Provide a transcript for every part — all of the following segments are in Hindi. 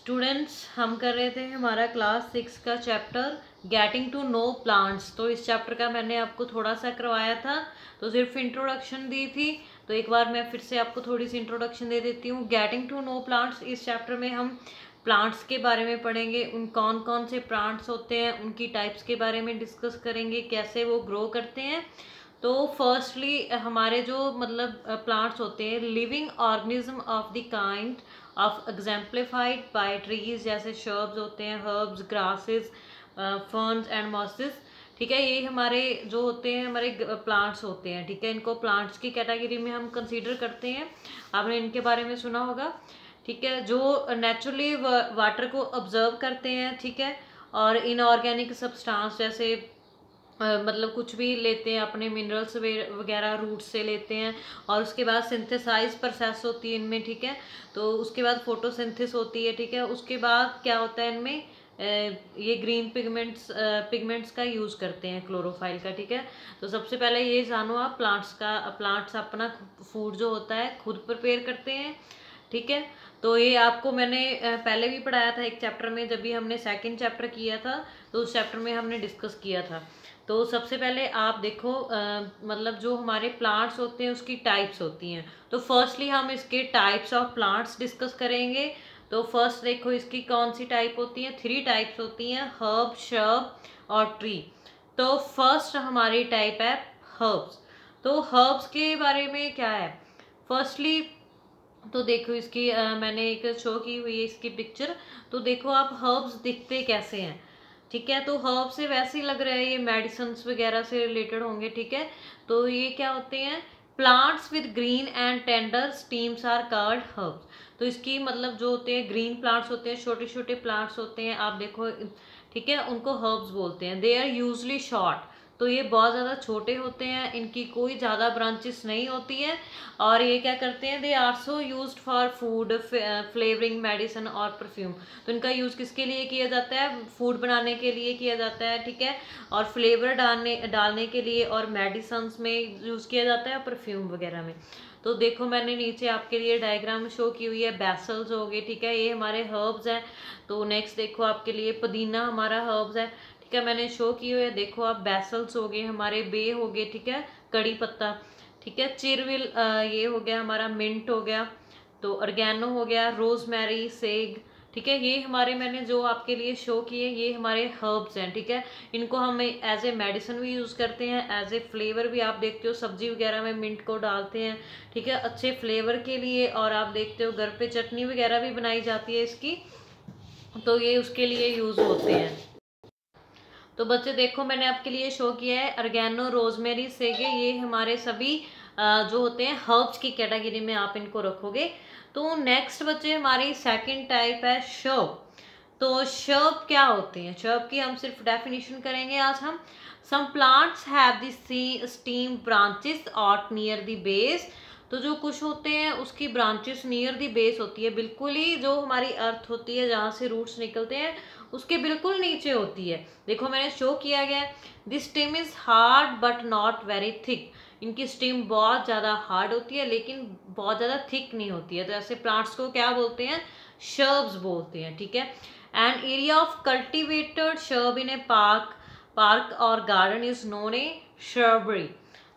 स्टूडेंट्स हम कर रहे थे हमारा क्लास सिक्स का chapter getting to know plants तो इस चैप्टर का मैंने आपको थोड़ा सा करवाया था तो सिर्फ़ इंट्रोडक्शन दी थी। तो एक बार मैं फिर से आपको थोड़ी सी इंट्रोडक्शन दे देती हूँ। गेटिंग टू नो प्लांट्स इस चैप्टर में हम प्लांट्स के बारे में पढ़ेंगे, उन कौन कौन से प्लांट्स होते हैं, उनकी टाइप्स के बारे में डिस्कस करेंगे, कैसे वो ग्रो करते हैं। तो फर्स्टली हमारे जो मतलब प्लांट्स होते हैं living organism of the kind of exemplified by trees जैसे शर्ब्स होते हैं herbs grasses ferns and mosses ठीक है? ये हमारे जो होते हैं, हमारे प्लांट्स होते हैं, ठीक है? इनको प्लांट्स की कैटेगरी में हम कंसीडर करते हैं। आपने इनके बारे में सुना होगा, ठीक है? जो नेचुरली वाटर को ऑब्ज़र्व करते हैं, ठीक है? और इनऑर्गेनिक सब्सटेंस जैसे मतलब कुछ भी लेते हैं, अपने मिनरल्स वगैरह रूट से लेते हैं और उसके बाद सिंथेसाइज प्रोसेस होती है इनमें, ठीक है? तो उसके बाद फोटोसिंथिस होती है, ठीक है? उसके बाद क्या होता है इनमें? ये ग्रीन पिगमेंट्स पिगमेंट्स का यूज़ करते हैं क्लोरोफाइल का, ठीक है? तो सबसे पहले ये जानो आप प्लांट्स का प्लांट्स अपना फ़ूड जो होता है, खुद प्रिपेयर करते हैं ठीक है? तो ये आपको मैंने पहले भी पढ़ाया था एक चैप्टर में जब भी हमने सेकंड चैप्टर किया था तो उस चैप्टर में हमने डिस्कस किया था। तो सबसे पहले आप देखो आ, मतलब जो हमारे प्लांट्स होते हैं उसकी टाइप्स होती हैं। तो फर्स्टली हम इसके टाइप्स ऑफ़ प्लांट्स डिस्कस करेंगे। तो फ़र्स्ट देखो इसकी कौन सी टाइप होती है? थ्री टाइप्स होती हैं हर्ब शर्ब और ट्री तो फ़र्स्ट हमारी टाइप है हर्ब्स तो हर्ब्स के बारे में क्या है? फर्स्टली तो देखो इसकी आ, मैंने एक शो की हुई है इसकी पिक्चर तो देखो आप हर्ब्स दिखते कैसे हैं ठीक है? तो हर्ब से वैसे ही लग रहा है ये मेडिसिन वगैरह से रिलेटेड होंगे ठीक है? तो ये क्या होते हैं? Plants with green and tender stems are called herbs तो इसकी मतलब जो होते हैं ग्रीन प्लांट्स होते हैं छोटे छोटे प्लांट्स होते हैं आप देखो ठीक है? उनको हर्ब्स बोलते हैं। दे आर यूजली शॉर्ट तो ये बहुत ज़्यादा छोटे होते हैं, इनकी कोई ज़्यादा ब्रांचेस नहीं होती हैं। और ये क्या करते हैं they are so use for food flavouring medicine और परफ्यूम तो इनका यूज़ किसके लिए किया जाता है? फ़ूड बनाने के लिए किया जाता है, ठीक है? और फ्लेवर डालने डालने के लिए और मेडिसन्स में यूज़ किया जाता है परफ्यूम वगैरह में. तो देखो, मैंने नीचे आपके लिए डायग्राम शो की हुई है बैसल्स हो गए, ठीक है? ये हमारे हर्ब्स हैं. तो नेक्स्ट देखो आपके लिए पुदीना हमारा हर्ब्स है. है मैंने शो की हुई है? देखो आप बैसल्स हो गए हमारे बे हो गए, ठीक है? कड़ी पत्ता, ठीक है? चिरविल ये हो गया हमारा मिंट हो गया तो अर्गैनो हो गया रोजमेरी सेग ठीक है? ये हमारे मैंने जो आपके लिए शो किए, ये हमारे हर्ब्स हैं, ठीक है? इनको हम एज ए मेडिसिन भी यूज़ करते हैं एज ए फ्लेवर भी आप देखते हो, सब्ज़ी वगैरह में मिंट को डालते हैं, ठीक है? अच्छे फ्लेवर के लिए, और आप देखते हो घर पे चटनी वगैरह भी बनाई जाती है इसकी तो ये उसके लिए यूज़ होते हैं। तो बच्चे देखो, मैंने आपके लिए शो किया है। अर्गेनो रोजमेरी सेगे ये हमारे सभी जो होते हैं हर्ब्स की कैटेगरी में आप इनको रखोगे। तो नेक्स्ट बच्चे, हमारी सेकंड टाइप है शर्ब तो शर्ब क्या होते हैं? शर्ब की हम सिर्फ़ डेफिनेशन करेंगे आज हम। Some plants have the stem branches out near the base तो जो कुछ होते हैं, उसकी ब्रांचेस नियर दी बेस होती है। बिल्कुल ही जो हमारी अर्थ होती है, जहाँ से रूट्स निकलते हैं, उसके बिल्कुल नीचे होती है। देखो, मैंने शो किया गया है। This stem is hard but not very thick इनकी स्टीम बहुत ज़्यादा हार्ड होती है, लेकिन बहुत ज़्यादा थिक नहीं होती है। तो ऐसे प्लांट्स को क्या बोलते हैं? शर्ब्स बोलते हैं, ठीक है? And area of cultivated shrub in a park park और garden is known a shrubbery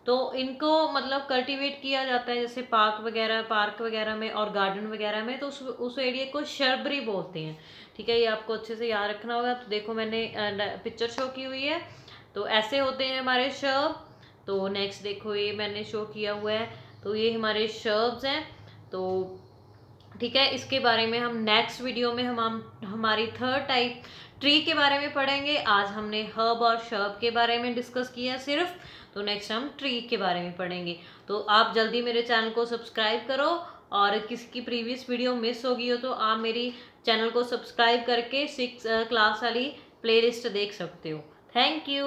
तो इनको मतलब कल्टीवेट किया जाता है जैसे पार्क वगैरह पार्क वगैरह में और गार्डन वगैरह में तो उस उस एरिया को शर्बरी बोलते हैं। ठीक है ये आपको अच्छे से याद रखना होगा। तो देखो मैंने पिक्चर शो की हुई है। तो ऐसे होते हैं हमारे शर्ब तो नेक्स्ट देखो ये मैंने शो किया हुआ है। तो ये हमारे शर्ब्स हैं। तो ठीक है इसके बारे में हम नेक्स्ट वीडियो में हम, हम हमारी थर्ड टाइप ट्री के बारे में पढ़ेंगे। आज हमने हर्ब और शर्ब के बारे में डिस्कस किया सिर्फ़ तो नेक्स्ट हम ट्री के बारे में पढ़ेंगे। तो आप जल्दी मेरे चैनल को सब्सक्राइब करो और किसी की प्रीवियस वीडियो मिस होगी हो तो आप मेरी चैनल को सब्सक्राइब करके सिक्स क्लास वाली प्लेलिस्ट देख सकते हो। Thank you